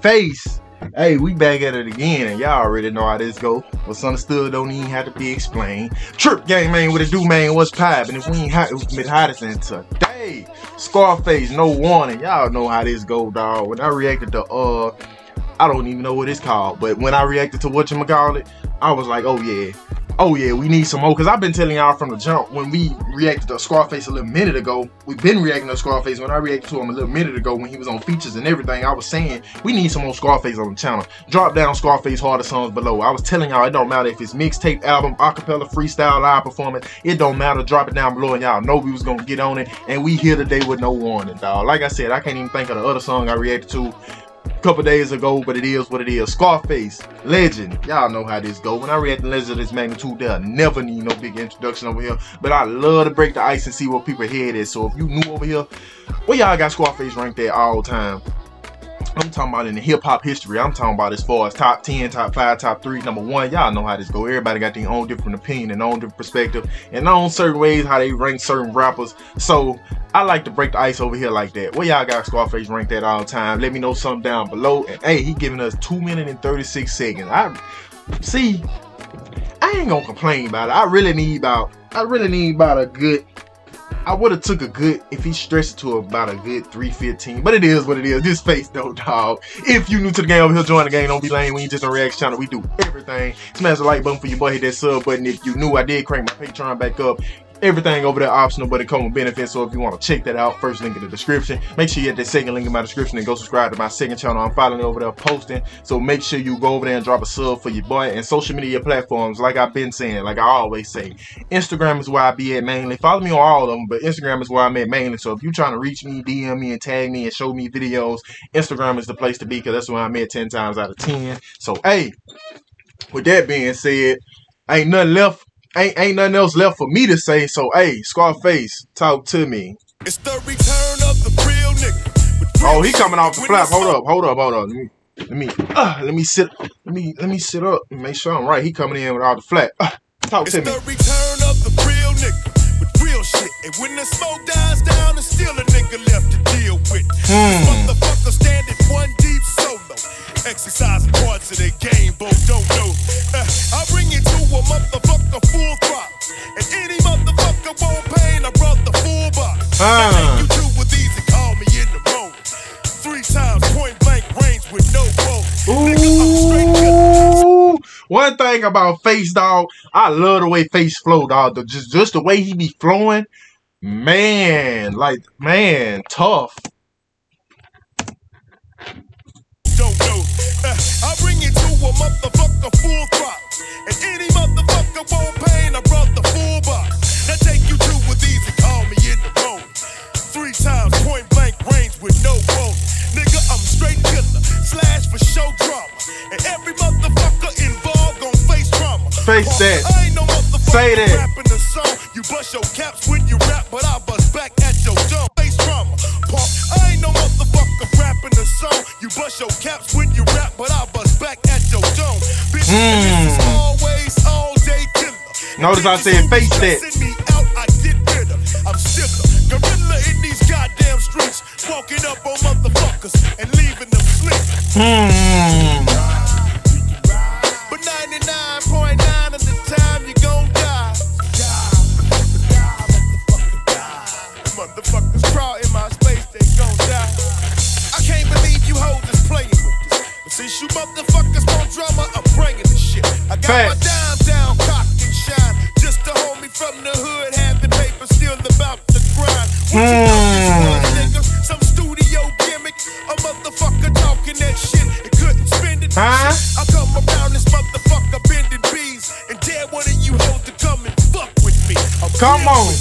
face. Hey, we back at it again, and y'all already know how this go. What's understood don't even have to be explained. Trip gang, man, what it do, man? What's poppin'? If we ain't hot, it's been hottest in today. Scarface, no warning. Y'all know how this go, dog. When I reacted to, uh, I don't even know what it's called, but when I reacted to what you call it, I was like, oh yeah, oh yeah, we need some more. Cause I've been telling y'all from the jump when we reacted to Scarface a little minute ago. We've been reacting to Scarface. When I reacted to him a little minute ago when he was on features and everything, I was saying we need some more Scarface on the channel. Drop down Scarface harder songs below. I was telling y'all it don't matter if it's mixtape, album, acapella, freestyle, live performance. It don't matter. Drop it down below and y'all know we was gonna get on it. And we here today with no warning, dog. Like I said, I can't even think of the other song I reacted to couple days ago, but it is what it is. Scarface, legend. Y'all know how this go. When I read the Legend of this magnitude, they'll never need no big introduction over here. But I love to break the ice and see what people head is. So if you new over here, well, y'all got Scarface ranked there all time. I'm talking about in the hip hop history. I'm talking about as far as top 10, top 5, top 3, number 1. Y'all know how this go. Everybody got their own different opinion and own different perspective and own certain ways how they rank certain rappers. So I like to break the ice over here like that. Where y'all got Scarface ranked at all time? Let me know something down below. And hey, he giving us 2 minutes and 36 seconds. I see, I ain't gonna complain about it. I really need about I really need about a good I would have took a good if he stretched it to about a good 315. But it is what it is. This face though, dog. If you new to the game over here, join the game. Don't be lame. We ain't just a reaction channel. We do everything. Smash the like button for your boy. Hit that sub button. If you new, I did crank my Patreon back up. Everything over there optional, but it comes with benefits. So if you want to check that out, first link in the description. Make sure you hit the second link in my description and go subscribe to my second channel. I'm following over there posting. So make sure you go over there and drop a sub for your boy and social media platforms. Like I've been saying, like I always say, Instagram is where I be at mainly. Follow me on all of them, but Instagram is where I'm at mainly. So if you're trying to reach me, DM me and tag me and show me videos, Instagram is the place to be because that's where I'm at 10 times out of 10. So hey, with that being said, ain't nothing left ain't ain't nothing else left for me to say. So hey, Scarface, talk to me. It's the return of the real nigga. Oh, he coming off the flap. Hold up, hold up, hold up. Let me let me uh, let me sit let me let me sit up and make sure I'm right. He coming in with all the flat. Uh, talk it's to me. It's the return of the real nigga with real shit. And when the smoke dies down, there's still a nigga left to deal with. Hmm. Motherfucker standing one quote. Ooh. One thing about Face Dog, I love the way Face flow, dog. The, just just the way he be flowing, man. Like man, tough. Uh, motherfucker full. And any motherfucker won't I brought the full box. Now take Say that. rapping the song. You bust your caps when you rap, but I bust back at your dumb face trauma. I ain't no motherfucker rapping the song. You bust your caps when you rap, but I bust back at your dome. Bitch, mm. always all day killer. Notice I said face that. I'm still gorilla in these goddamn streets, walking up on motherfuckers and leaving them sleep. Hmm. Since you motherfuckers want drama, I'm bringing the shit. I got Facts. my dime down, cocked and shine. Just a homie from the hood, having paper, still about to grind. What you know this hmm. was, nigga? Some studio gimmick. A motherfucker talking that shit and couldn't spend it. Huh? I come around this motherfucker bending bees and dare one of you hoes to come and fuck with me. I'm come on.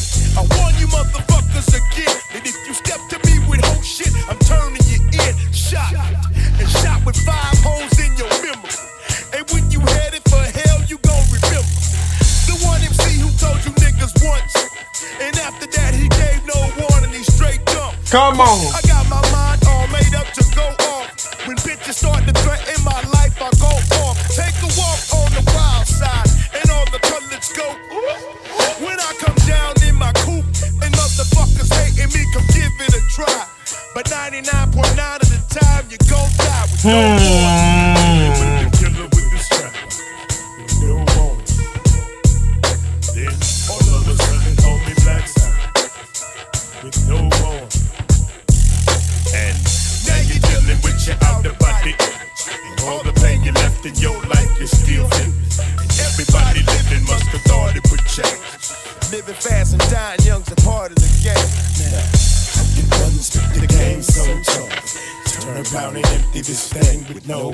Come on. I got my mind all made up to go off. When bitches start to threaten my life, I go off. Take a walk on the wild side, and all the go. When I come down in my coupe, and motherfuckers hating me, come give it a try. But 99.9 of the time, you gon' die Hmm. Killer with. No warning. Then all of this thing with no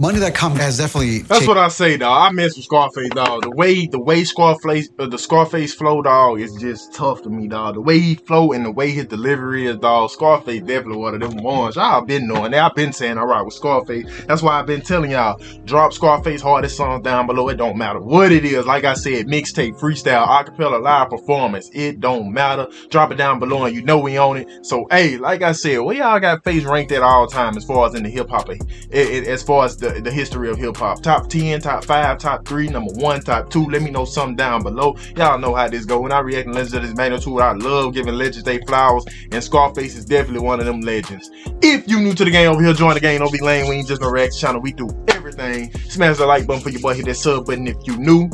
warning. Money.com has definitely That's changed- what I say, dog. I mess with Scarface, dog. The way the way Scarface, uh, the Scarface flow, dog, is just tough to me, dog. The way he flow and the way his delivery is, dog. Scarface definitely one of them ones. Y'all been knowing that. I've been saying, all right, with Scarface. That's why I've been telling y'all, drop Scarface hardest songs down below. It don't matter what it is. Like I said, mixtape, freestyle, acapella, live performance. It don't matter. Drop it down below, and you know we own it. So, hey, like I said, we all got face ranked at all time as far as in the hip hop, as far as the, the history of hip hop. Top 10, top 5, top 3, number 1, top 2. Let me know something down below. Y'all know how this go. When I react to legends of this magnitude, I love giving legends they flowers. And Scarface is definitely one of them legends. If you new to the game over here, join the game. Don't be lame. We ain't just no reaction channel. We do everything. Smash the like button for your boy. Hit that sub button if you new.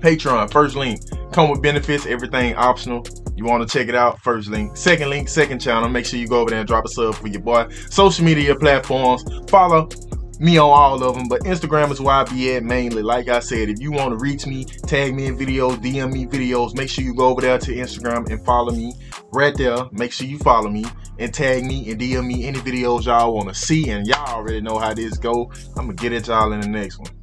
Patreon, first link. Come with benefits, everything optional. You want to check it out? First link. Second link, second channel. Make sure you go over there and drop a sub for your boy. Social media platforms. Follow me on all of them, but Instagram is where I be at mainly. Like I said, if you want to reach me, tag me in videos, DM me videos, make sure you go over there to Instagram and follow me right there. Make sure you follow me and tag me and DM me any videos y'all want to see. And y'all already know how this go. I'm going to get at y'all in the next one.